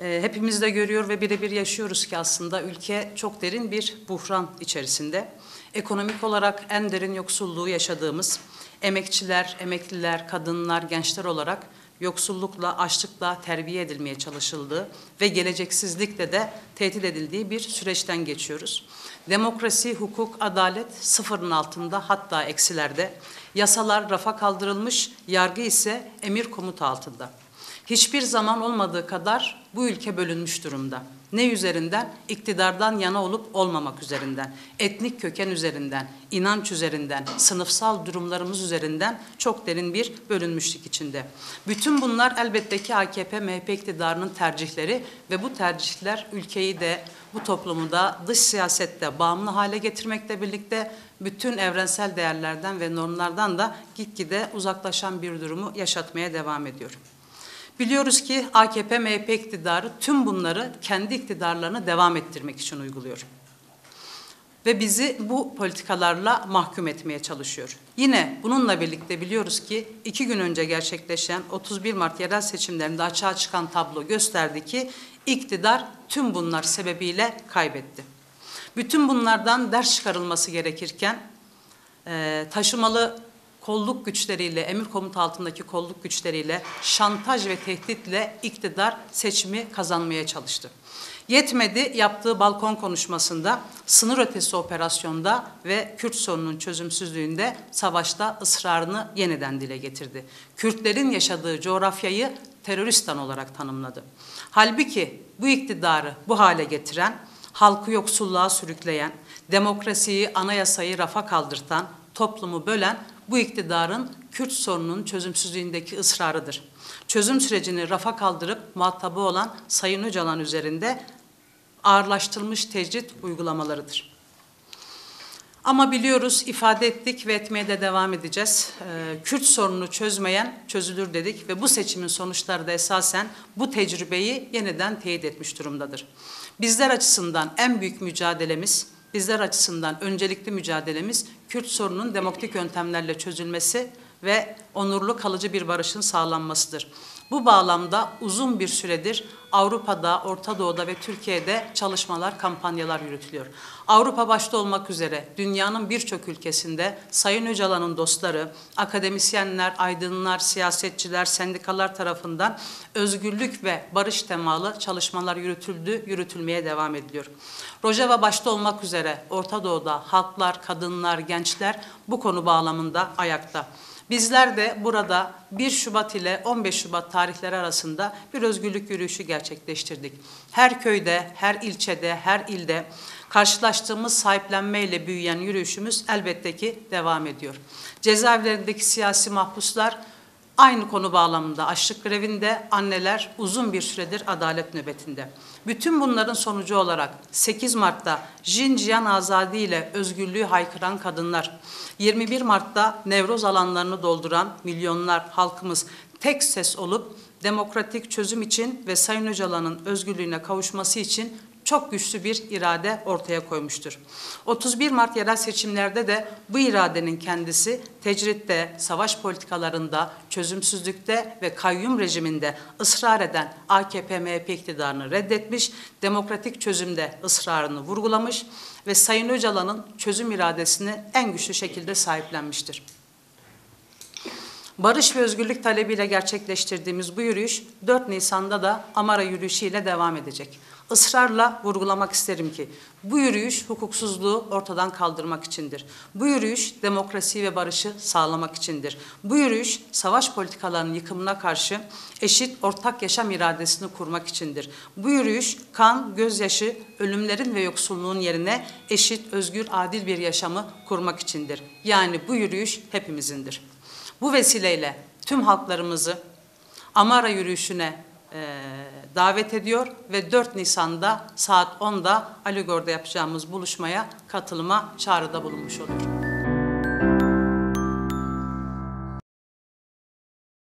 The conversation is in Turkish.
E, hepimiz de görüyor ve birebir yaşıyoruz ki aslında ülke çok derin bir buhran içerisinde. Ekonomik olarak en derin yoksulluğu yaşadığımız, emekçiler, emekliler, kadınlar, gençler olarak yoksullukla, açlıkla terbiye edilmeye çalışıldığı ve geleceksizlikle de tehdit edildiği bir süreçten geçiyoruz. Demokrasi, hukuk, adalet sıfırın altında hatta eksilerde. Yasalar rafa kaldırılmış, yargı ise emir komutu altında. Hiçbir zaman olmadığı kadar bu ülke bölünmüş durumda. Ne üzerinden? İktidardan yana olup olmamak üzerinden, etnik köken üzerinden, inanç üzerinden, sınıfsal durumlarımız üzerinden çok derin bir bölünmüşlük içinde. Bütün bunlar elbette ki AKP, MHP iktidarının tercihleri ve bu tercihler ülkeyi de bu toplumu da dış siyasette bağımlı hale getirmekle birlikte bütün evrensel değerlerden ve normlardan da gitgide uzaklaşan bir durumu yaşatmaya devam ediyor. Biliyoruz ki AKP, MHP iktidarı tüm bunları kendi iktidarlarını devam ettirmek için uyguluyor. Ve bizi bu politikalarla mahkum etmeye çalışıyor. Yine bununla birlikte biliyoruz ki iki gün önce gerçekleşen 31 Mart yerel seçimlerinde açığa çıkan tablo gösterdi ki iktidar tüm bunlar sebebiyle kaybetti. Bütün bunlardan ders çıkarılması gerekirken taşımalı kolluk güçleriyle, emir komutu altındaki kolluk güçleriyle, şantaj ve tehditle iktidar seçimi kazanmaya çalıştı. Yetmedi yaptığı balkon konuşmasında sınır ötesi operasyonda ve Kürt sorununun çözümsüzlüğünde savaşta ısrarını yeniden dile getirdi. Kürtlerin yaşadığı coğrafyayı teröristan olarak tanımladı. Halbuki bu iktidarı bu hale getiren, halkı yoksulluğa sürükleyen, demokrasiyi, anayasayı rafa kaldırtan, toplumu bölen bu iktidarın Kürt sorununun çözümsüzlüğündeki ısrarıdır. Çözüm sürecini rafa kaldırıp muhatabı olan Sayın Öcalan üzerinde ağırlaştırılmış tecrit uygulamalarıdır. Ama biliyoruz, ifade ettik ve etmeye de devam edeceğiz. Ee, Kürt sorununu çözmeyen çözülür dedik ve bu seçimin sonuçları da esasen bu tecrübeyi yeniden teyit etmiş durumdadır. Bizler açısından en büyük mücadelemiz, bizler açısından öncelikli mücadelemiz Kürt sorununun demokratik yöntemlerle çözülmesi ve onurlu kalıcı bir barışın sağlanmasıdır. Bu bağlamda uzun bir süredir Avrupa'da, Orta Doğu'da ve Türkiye'de çalışmalar, kampanyalar yürütülüyor. Avrupa başta olmak üzere dünyanın birçok ülkesinde Sayın Öcalan'ın dostları, akademisyenler, aydınlar, siyasetçiler, sendikalar tarafından özgürlük ve barış temalı çalışmalar yürütüldü, yürütülmeye devam ediliyor. Rojava başta olmak üzere Orta Doğu'da halklar, kadınlar, gençler bu konu bağlamında ayakta. Bizler de burada 1 Şubat ile 15 Şubat tarihleri arasında bir özgürlük yürüyüşü gerçekleştirdik. Her köyde, her ilçede, her ilde karşılaştığımız sahiplenmeyle büyüyen yürüyüşümüz elbette ki devam ediyor. Cezaevlerindeki siyasi mahpuslar Aynı konu bağlamında açlık grevinde anneler uzun bir süredir adalet nöbetinde. Bütün bunların sonucu olarak 8 Mart'ta Jinjiyan Azadi ile özgürlüğü haykıran kadınlar, 21 Mart'ta Nevroz alanlarını dolduran milyonlar halkımız tek ses olup demokratik çözüm için ve Sayın Öcalan'ın özgürlüğüne kavuşması için çok güçlü bir irade ortaya koymuştur. 31 Mart yerel seçimlerde de bu iradenin kendisi tecritte, savaş politikalarında, çözümsüzlükte ve kayyum rejiminde ısrar eden AKP-MHP iktidarını reddetmiş, demokratik çözümde ısrarını vurgulamış ve Sayın Öcalan'ın çözüm iradesini en güçlü şekilde sahiplenmiştir. Barış ve özgürlük talebiyle gerçekleştirdiğimiz bu yürüyüş 4 Nisan'da da Amara yürüyüşüyle devam edecek. Israrla vurgulamak isterim ki bu yürüyüş hukuksuzluğu ortadan kaldırmak içindir. Bu yürüyüş demokrasi ve barışı sağlamak içindir. Bu yürüyüş savaş politikalarının yıkımına karşı eşit ortak yaşam iradesini kurmak içindir. Bu yürüyüş kan, gözyaşı, ölümlerin ve yoksulluğun yerine eşit, özgür, adil bir yaşamı kurmak içindir. Yani bu yürüyüş hepimizindir. Bu vesileyle tüm halklarımızı Amara yürüyüşüne e, davet ediyor ve 4 Nisan'da saat 10'da Aligor'da yapacağımız buluşmaya katılıma çağrıda bulunmuş oluyor.